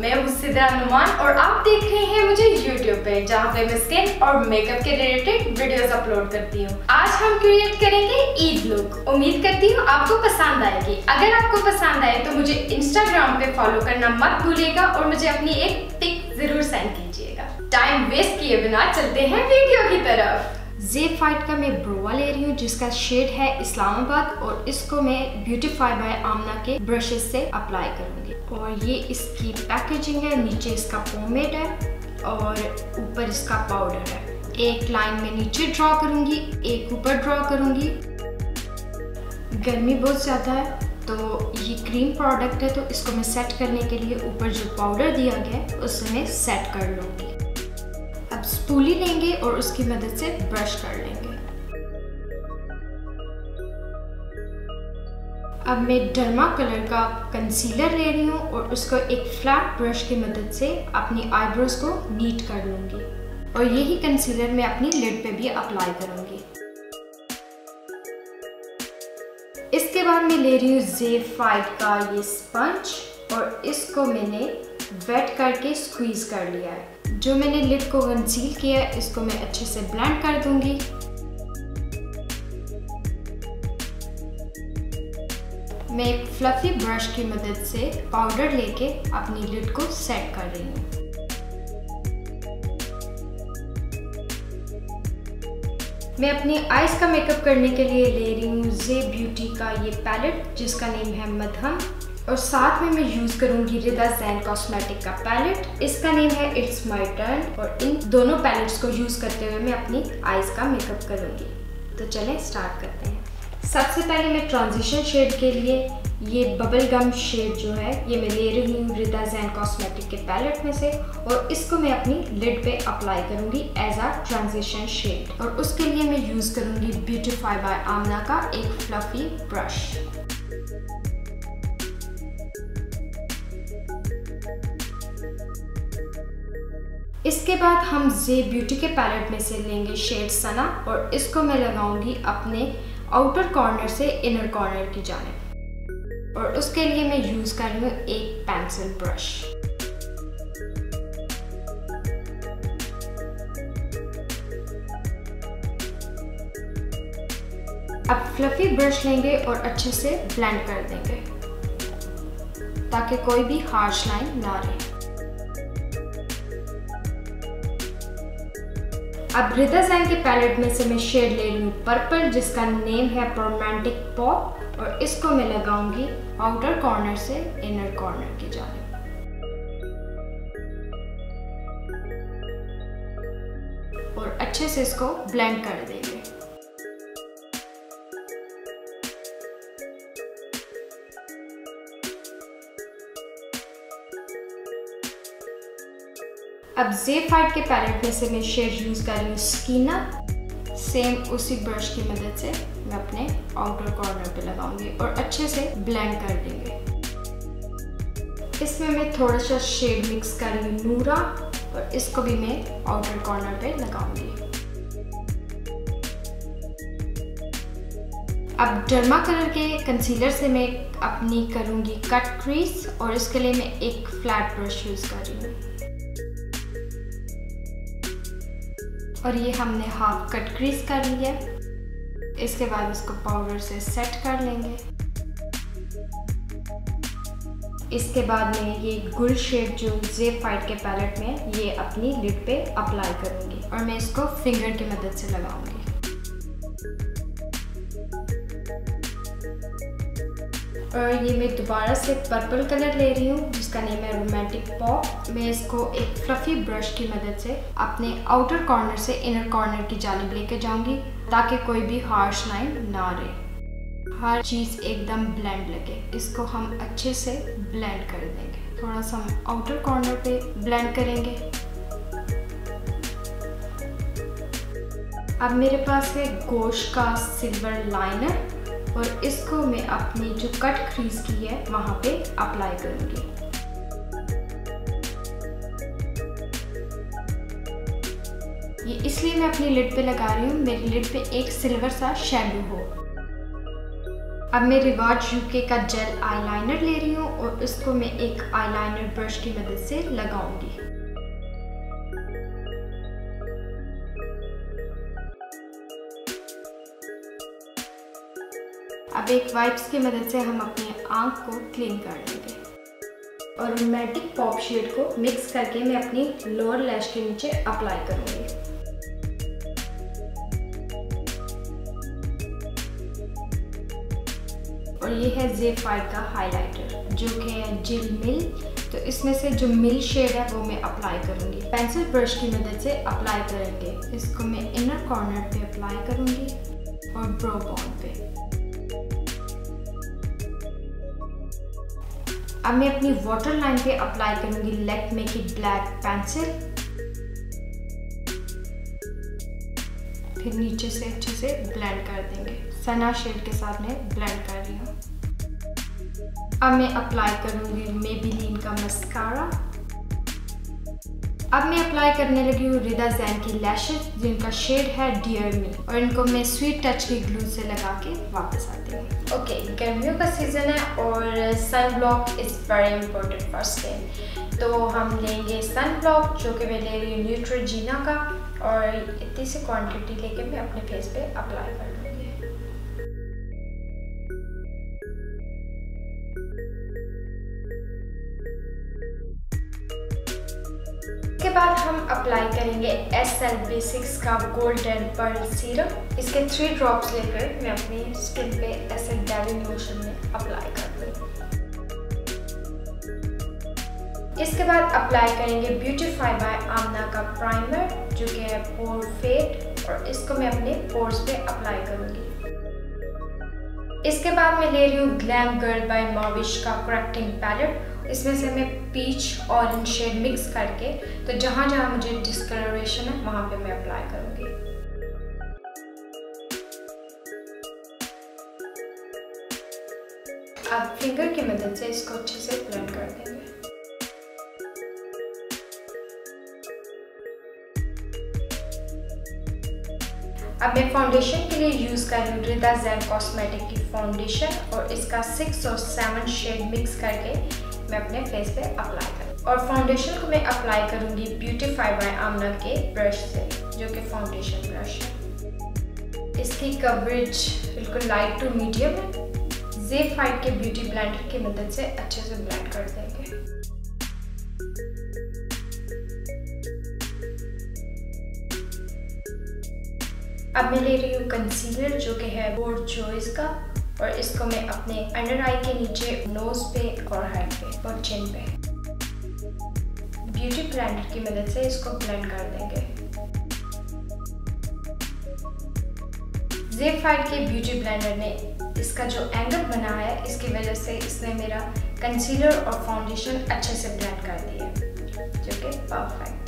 मैं हूँ नुमान और आप देख रहे हैं मुझे YouTube पे, जहाँ पे मैं स्किन और मेकअप के रिलेटेड वीडियोस अपलोड करती हूँ। आज हम क्रिएट करेंगे? ईद लुक उम्मीद करती हूँ आपको पसंद आएगी। अगर आपको पसंद आए तो मुझे इंस्टाग्राम पे फॉलो करना मत भूलिएगा और मुझे अपनी एक पिक ज़रूर सेंड कीजिएगा टाइम वेस्ट किए बिना चलते हैं वीडियो की तरफ़। जे फाइट का मैं ब्रोवा ले रही हूँ, जिसका शेड है इस्लामाबाद, और इसको मैं ब्यूटीफाई बाय आमना के ब्रशेस से अप्लाई करूँगी। और ये इसकी पैकेजिंग है, नीचे इसका पोमेड है, और ऊपर इसका पाउडर है। एक लाइन में नीचे ड्रॉ करूँगी, एक ऊपर ड्रॉ करूँगी। गर्मी बहुत ज़्यादा है तो ये क्रीम प्रोडक्ट है तो इसको मैं सेट करने के लिए ऊपर जो पाउडर दिया गया है उससे मैं सेट कर लूँगी। स्पूली लेंगे और उसकी मदद से ब्रश कर लेंगे। अब मैं डर्मा कलर का कंसीलर ले रही हूँ और उसको एक फ्लैट ब्रश की मदद से अपनी आईब्रोज को नीट कर लूँगी। और यही कंसीलर मैं अपनी लिड पे भी अप्लाई करूँगी। इसके बाद मैं ले रही हूँ जे फाइव का ये स्पंज और इसको मैंने वेट करके स्क्वीज कर लिया है। जो मैंने लिड को कंसील किया है इसको मैं अच्छे से ब्लेंड कर दूँगी। मैं एक फ्लफी ब्रश की मदद से पाउडर लेके अपनी लिड को सेट कर रही हूँ। मैं अपनी आईज का मेकअप करने के लिए ले रही हूँ जे ब्यूटी का ये पैलेट जिसका नेम है मधम। और साथ में मैं यूज़ करूँगी रिदा जैन कॉस्मेटिक का पैलेट इसका नेम है इट्स माई टर्न और इन दोनों पैलेट्स को यूज़ करते हुए मैं अपनी आईज का मेकअप करूँगी। तो चलें स्टार्ट करते हैं। सबसे पहले मैं ट्रांजिशन शेड के लिए ये बबल गम शेड जो है, ये मैं ले रही हूँ रिदा जैन कॉस्मेटिक के पैलेट में से और इसको मैं अपनी लिड पे अप्लाई करूँगी एज आ ट्रांजिशन शेड और उसके लिए मैं यूज़ करूँगी ब्यूटीफाई बाय आमना का एक फ्लफी ब्रश इसके बाद हम जे ब्यूटी के पैलेट में से लेंगे शेड सना और इसको मैं लगाऊँगी अपने आउटर कॉर्नर से इनर कॉर्नर की जाने। और उसके लिए मैं यूज़ कर रही हूँ एक पेंसिल ब्रश अब फ्लफी ब्रश लेंगे और अच्छे से ब्लेंड कर देंगे, ताकि कोई भी हार्श लाइन ना रहे। अब रिदा जैन के पैलेट में से मैं शेड ले हूँ पर्पल जिसका नेम है रोमांटिक पॉप और इसको मैं लगाऊँगी आउटर कॉर्नर से इनर कॉर्नर की जाने। और अच्छे से इसको ब्लेंड कर देंगे अब जे फाइट के पैलेट में से मैं शेड यूज़ कर रही हूँ स्कीना। सेम उसी ब्रश की मदद से मैं अपने आउटर कॉर्नर पे लगाऊँगी और अच्छे से ब्लेंड कर देंगे। इसमें मैं थोड़ा सा शेड मिक्स कर रही हूँ नूरा और इसको भी मैं आउटर कॉर्नर पे लगाऊँगी। अब डर्मा कलर के कंसीलर से मैं अपनी करूँगी कट क्रीज और इसके लिए मैं एक फ्लैट ब्रश यूज़ कर रही हूँ। और ये हमने हाफ़ कट क्रीज कर लिया। इसके बाद इसको पाउडर से सेट कर लेंगे। इसके बाद मैं ये गुल शेड जो जेब फाइट के पैलेट में, ये अपनी लिड पे अप्लाई करूँगी और मैं इसको फिंगर की मदद से लगाऊँगी। और ये मैं दोबारा से पर्पल कलर ले रही हूँ, जिसका नेम है रोमांटिक पॉप मैं इसको एक फ्लफी ब्रश की मदद से अपने आउटर कॉर्नर से इनर कॉर्नर की जानब लेके जाऊँगी, ताकि कोई भी हार्श लाइन ना रहे। हर चीज़ एकदम ब्लेंड लगे। इसको हम अच्छे से ब्लेंड कर देंगे। थोड़ा सा हम आउटर कॉर्नर पे ब्लेंड करेंगे। अब मेरे पास है गोश का सिल्वर लाइनर और इसको मैं अपनी जो कट क्रीज की है, वहाँ पे अप्लाई करूँगी। ये इसलिए मैं अपनी लिड पे लगा रही हूँ, मेरी लिड पे एक सिल्वर सा शेडो हो। अब मैं रिवाज यूके का जेल आईलाइनर ले रही हूँ और इसको मैं एक आईलाइनर ब्रश की मदद से लगाऊँगी। अब एक वाइप्स की मदद से हम अपनी आँख को क्लीन कर लेंगे। और रोमेटिक पॉप शेड को मिक्स करके मैं अपनी लोअर लैश के नीचे अप्लाई करूँगी। और ये है जे फाइव का हाइलाइटर जो कि है जिल मिल तो इसमें से जो मिल शेड है, वो मैं अप्लाई करूँगी। पेंसिल ब्रश की मदद से अप्लाई करेंगे। इसको मैं इनर कॉर्नर पे अप्लाई करूँगी और ब्रो बॉन पे। अब मैं अपनी वाटर लाइन पे अप्लाई करूँगी लेट की ब्लैक पेंसिल फिर नीचे से अच्छे से ब्लेंड कर देंगे। सना शेड के साथ मैं ब्लेंड कर रही हूँ। अब मैं अप्लाई करूँगी मेबीलिन का मस्कारा अब मैं अप्लाई करने लगी हूँ रिदा जैन की लैशेज जिनका शेड है डियर मी और इनको मैं स्वीट टच की ग्लू से लगा के वापस आती हूँ। ओके गर्मियों का सीज़न है और sun block is very important for skin तो हम लेंगे सन ब्लॉक जो कि मैं ले रही हूँ न्यूट्रोजीना का, और इतनी सी क्वांटिटी लेके मैं अपने फेस पे अप्लाई कर बाद हम अप्लाई करेंगे एस एल बेसिक्स का गोल्डन पर्ल सीरम इसके थ्री ड्रॉप्स लेकर मैं अपनी स्किन पे ऐसे डेविंग लोशन में अप्लाई कर दूँ इसके बाद अप्लाई करेंगे ब्यूटीफाई बाय आमना का प्राइमर जो कि है पोर फेट और इसको मैं अपने पोर्स पे अप्लाई करूँगी। इसके बाद मैं ले रही हूँ ग्लैम गर्ल बाय मॉविश का करेक्टिंग पैलेट इसमें से मैं पीच ऑरेंज शेड मिक्स करके तो जहाँ जहाँ मुझे डिस्कलरेशन है, वहाँ पे मैं अप्लाई करूँगी। अब फिंगर की मदद से इसको अच्छे से ब्लेंड कर देंगे। अब मैं फाउंडेशन के लिए यूज़ कर रही हूँ रिदा जैन कॉस्मेटिक की फाउंडेशन और इसका सिक्स और सेवन शेड मिक्स करके मैं अपने फेस पे अप्लाई करूँ। और फाउंडेशन को मैं अप्लाई करूँगी ब्यूटीफाई बाय आमना के ब्रश से, जो कि फाउंडेशन ब्रश है। इसकी कवरेज बिल्कुल लाइट टू मीडियम है। जे फाइव के ब्यूटी ब्लेंडर की मदद से अच्छे से ब्लेंड कर देंगे। अब मैं ले रही हूँ कंसीलर जो कि है बोर्ड चॉइस का। और इसको मैं अपने अंडर आई के नीचे नोज़ पे और हेड पे और चिन पे। ब्यूटी ब्लेंडर की मदद से इसको ब्लेंड कर देंगे। जेफाइड के ब्यूटी ब्लेंडर ने इसका जो एंगल बना है, इसकी वजह से इसने मेरा कंसीलर और फाउंडेशन अच्छे से ब्लेंड कर दिया जो कि परफेक्ट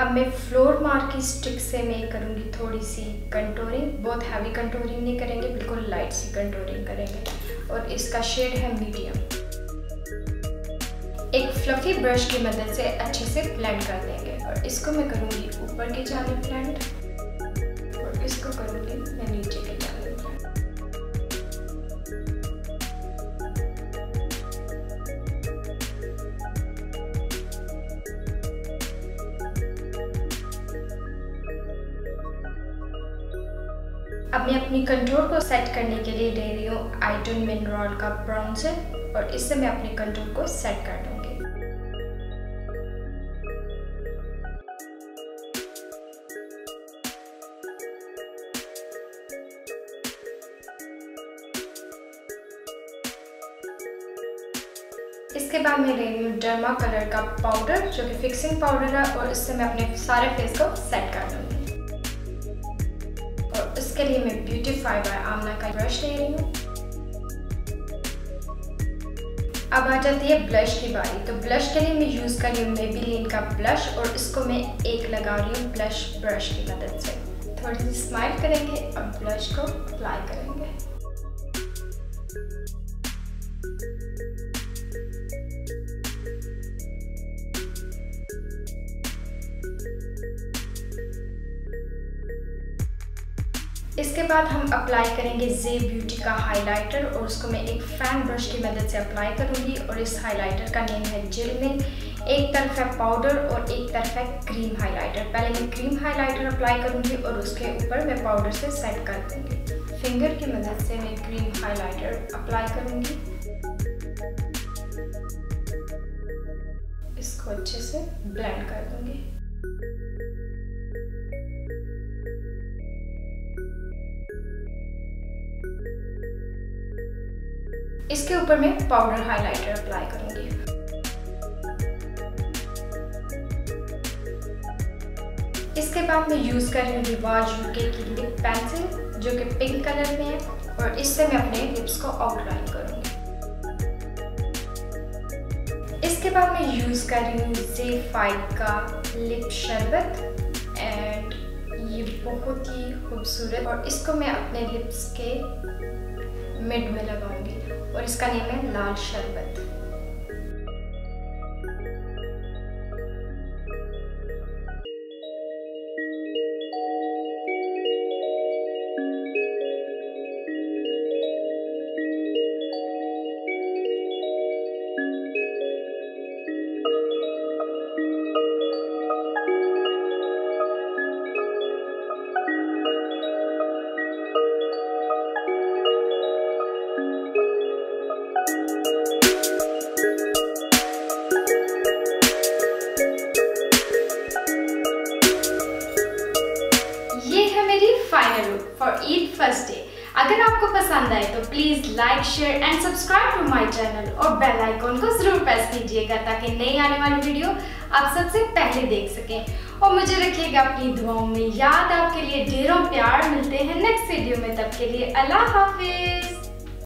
अब मैं फ्लोर मार्क की स्टिक से मैं करूँगी थोड़ी सी कंटोरिंग बहुत हैवी कंटोरिंग नहीं करेंगे, बिल्कुल लाइट सी कंटोरिंग करेंगे। और इसका शेड है मीडियम एक फ्लफी ब्रश की मदद से अच्छे से ब्लेंड कर देंगे और इसको मैं करूँगी ऊपर की जाने ब्लेंड और इसको करूँगी मैं नीचे की अपनी कंटूर को सेट करने के लिए ले रही हूँ आइटन मिनरल का ब्राउन्सर और इससे मैं अपने कंटूर को सेट कर दूँगी। इसके बाद मैं ले रही हूँ डर्मा कलर का पाउडर जो कि फिक्सिंग पाउडर है, और इससे मैं अपने सारे फेस को सेट कर दूँगी। इसके लिए मैं ब्यूटीफाई बाय आमना का ब्रश ले रही हूँ। अब आ जाती है ब्लश की बारी। तो ब्लश के लिए मैं यूज़ कर रही हूँ मेबीलिन का ब्लश और इसको मैं एक लगा रही हूँ ब्लश ब्रश की मदद से। थोड़ी सी स्माइल करेंगे और ब्लश को अप्लाई करेंगे। इसके बाद हम अप्लाई करेंगे जे ब्यूटी का हाइलाइटर और उसको मैं एक फ़ैन ब्रश की मदद से अप्लाई करूँगी और इस हाइलाइटर का नेम है जिलमिन एक तरफ़ है पाउडर और एक तरफ़ है क्रीम हाइलाइटर पहले मैं क्रीम हाइलाइटर अप्लाई करूँगी और उसके ऊपर मैं पाउडर से सेट कर दूँगी। फिंगर की मदद से मैं क्रीम हाइलाइटर अप्लाई करूँगी। इसको अच्छे से ब्लेंड कर दूँगी। इसके ऊपर मैं पाउडर हाइलाइटर अप्लाई करूँगी। इसके बाद मैं यूज़ कर रही हूँ रिवाज यूके की लिप पेंसिल जो कि पिंक कलर में है, और इससे मैं अपने लिप्स को आउटलाइन करूँगी। इसके बाद मैं यूज़ कर रही हूँ जे फाइव का लिप शरबत एंड ये बहुत ही खूबसूरत, और इसको मैं अपने लिप्स के मिड में लगाऊँगी और इसका नेम है Lal Sharbat. Final for Eid first day अगर आपको पसंद आए तो please like share and subscribe to my channel और बेल आइकॉन को ज़रूर प्रेस कीजिएगा ताकि नई आने वाली वीडियो आप सबसे पहले देख सकें। और मुझे रखिएगा अपनी दुआओं में याद। आपके लिए ढेरों प्यार। मिलते हैं नेक्स्ट वीडियो में। तब के लिए अल्लाह हाफिज़।